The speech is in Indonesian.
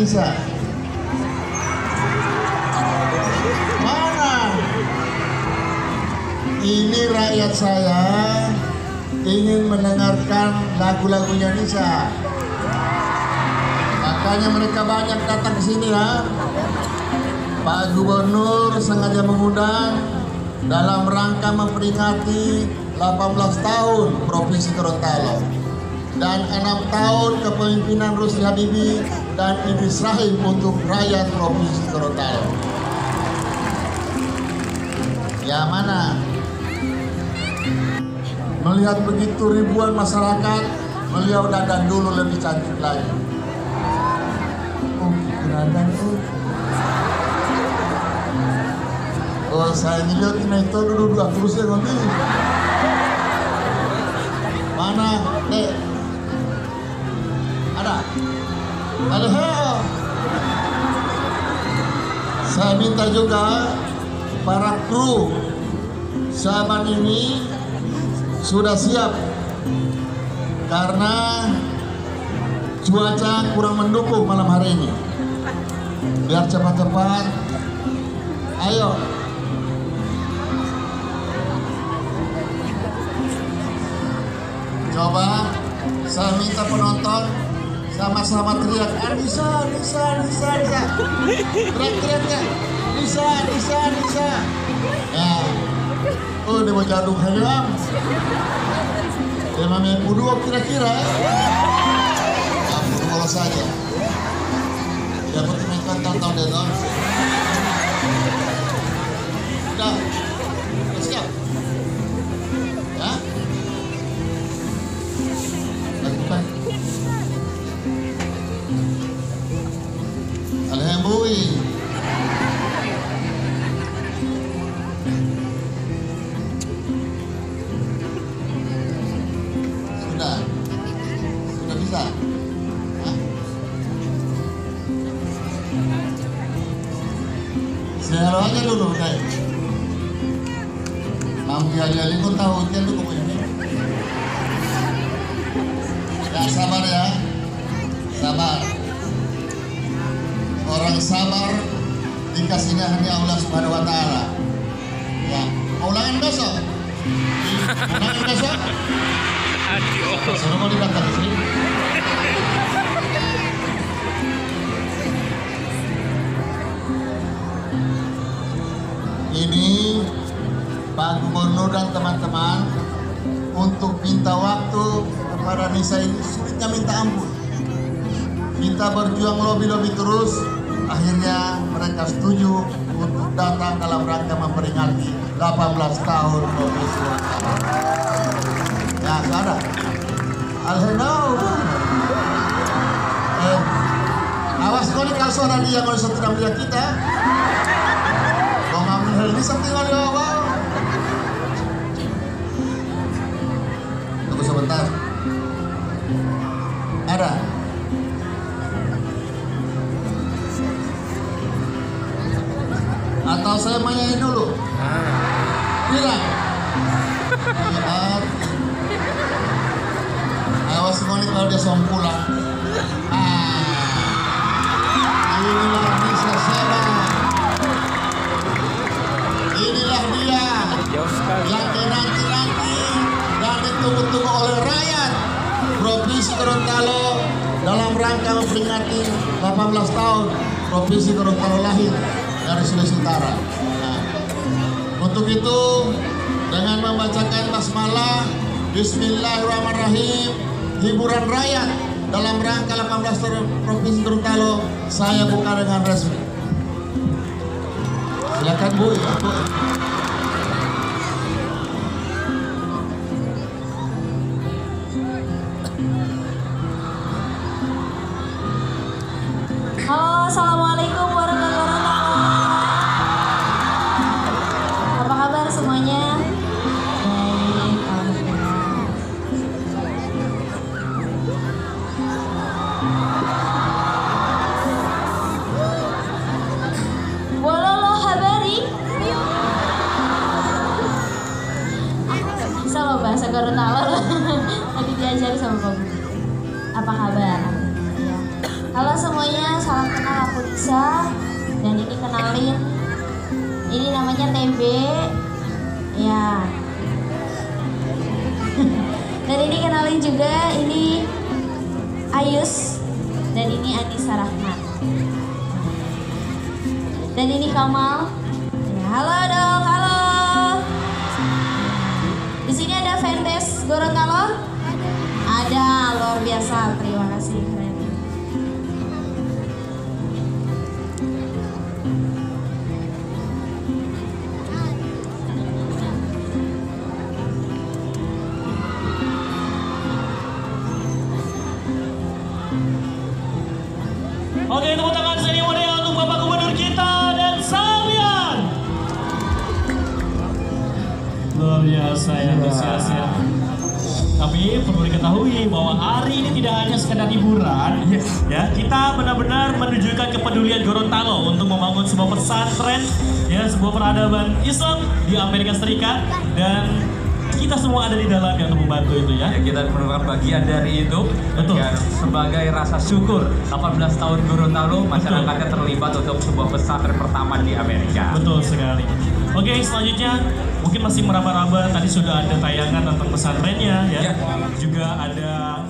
Anissa? Mana? Ini rakyat saya ingin mendengarkan lagu-lagunya Nisa. Makanya mereka banyak datang ke sini ya. Pak Gubernur sengaja mengundang dalam rangka memperingati 18 tahun Provinsi Gorontalo dan enam tahun kepemimpinan Rusli Habibie dan Idris Rahim untuk rakyat Provinsi Gorontalo. Ya mana? Melihat begitu ribuan masyarakat, beliau dadan dulu lebih cantik lagi. Oh, dadan oh. Oh, saya ngeliat ini itu dulu dua terus ya nanti. Mana, dek? Heo. Saya minta juga para kru sahabat ini sudah siap. Karena cuaca kurang mendukung malam hari ini. Biar cepat-cepat. Ayo. Coba saya minta penonton sama-sama teriak. Anissa, Anissa, Anissa, Anissa teriak-teriak ya Nisa, Nisa, Nisa. Ya. Oh dia mau jadung halam dia mamanya dua kira-kira ya pudu saja ya penting main tonton deh dong udah Sudah. Sudah bisa. Hah? Saya aja dulu, deh. Mampu ali-ali pun tahu dia punya ini. Ya sabar ya. Sabar. Orang sabar dikasihnya hanya Allah Subhanahu wa taala. Ya, ulangan besok. Ulangan besok. Ini Pak Gubernur dan teman-teman untuk minta waktu kepada Nisa ini sulitnya minta ampun. Kita berjuang lobby-lobby terus, akhirnya mereka setuju untuk datang dalam rangka memperingati 18 tahun Provinsi Gorontalo. Ya, ada. Alhamdulillah. Eh, awas kau nih kalau suara dia kalau tidak melihat kita. Kau ngambil hal ini sampai kali awal. Tunggu sebentar. Ada. Atau saya manyain dulu. Tidak. Lihat. Kalau dia som pulang. Ah. Inilah bisa sabar. Inilah dia yang dinanti-nanti dan ditunggu-tunggu oleh rakyat Provinsi Gorontalo dalam rangka memperingati 18 tahun Provinsi Gorontalo lahir dari Sulawesi Utara. Nah, untuk itu dengan membacakan basmalah Bismillahirrahmanirrahim hiburan rakyat dalam rangka 18 tahun Provinsi Gorontalo saya buka dengan resmi. Silakan Bu, ya. Halo semuanya, salam Anissa dan ini kenalin ini namanya TB ya. Dan ini kenalin juga ini Ayus. Dan ini Anissa Rahmat dan ini Kamal. Ya, halo dong halo. Di sini ada fanbase Gorontalo? Ada luar biasa. Terima kasih Luar biasa ya, antusias ya. Tapi perlu diketahui bahwa hari ini tidak hanya sekedar hiburan, ya kita benar-benar menunjukkan kepedulian Gorontalo untuk membangun sebuah pesantren, ya sebuah peradaban Islam di Amerika Serikat dan kita semua ada di dalamnya untuk membantu itu ya. Ya, kita merupakan bagian dari itu Betul. Ya, sebagai rasa syukur 18 tahun Gorontalo masyarakatnya terlibat untuk sebuah pesantren pertama di Amerika. Betul sekali. Oke, selanjutnya mungkin masih meraba-raba tadi sudah ada tayangan tentang pesantrennya ya. Ya. Juga ada